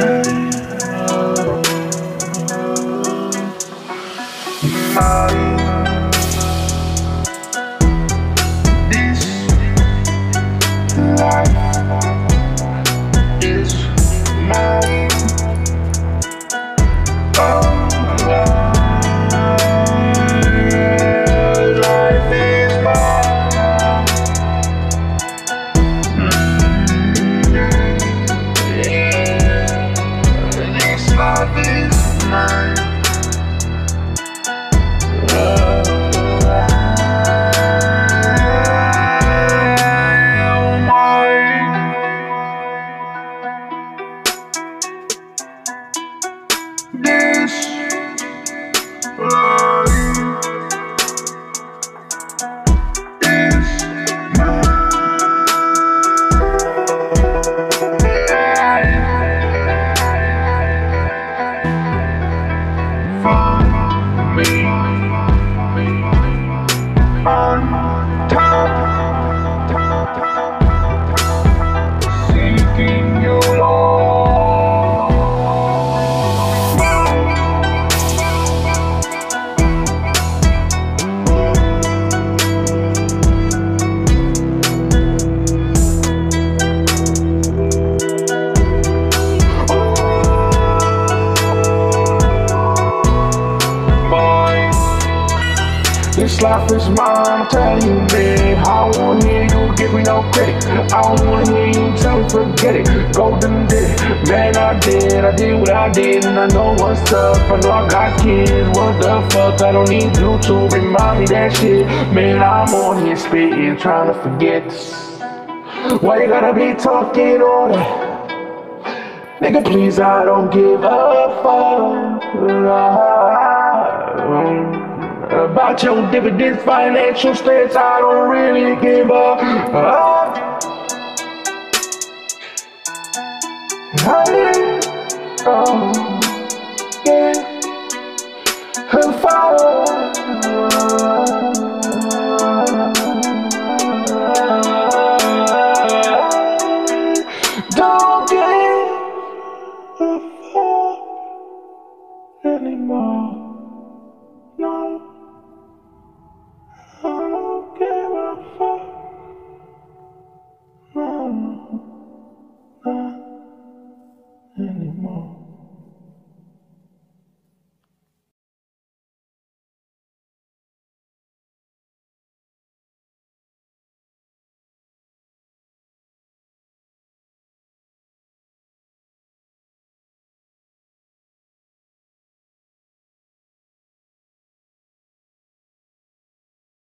time. Yeah. This life is mine, I'm telling you, man. I don't hear you give me no credit. I don't wanna hear you tell me forget it. Golden it, man. I did, I did what I did, and I know what's up. I know I got kids. What the fuck? I don't need you to remind me that shit, man. I'm on here spitting, trying to forget. Why you gotta be talking all that? Nigga, please, I don't give a fuck about your dividends, financial stance. I don't really give a. I, oh, yeah, follow. Don't give a fuck anymore.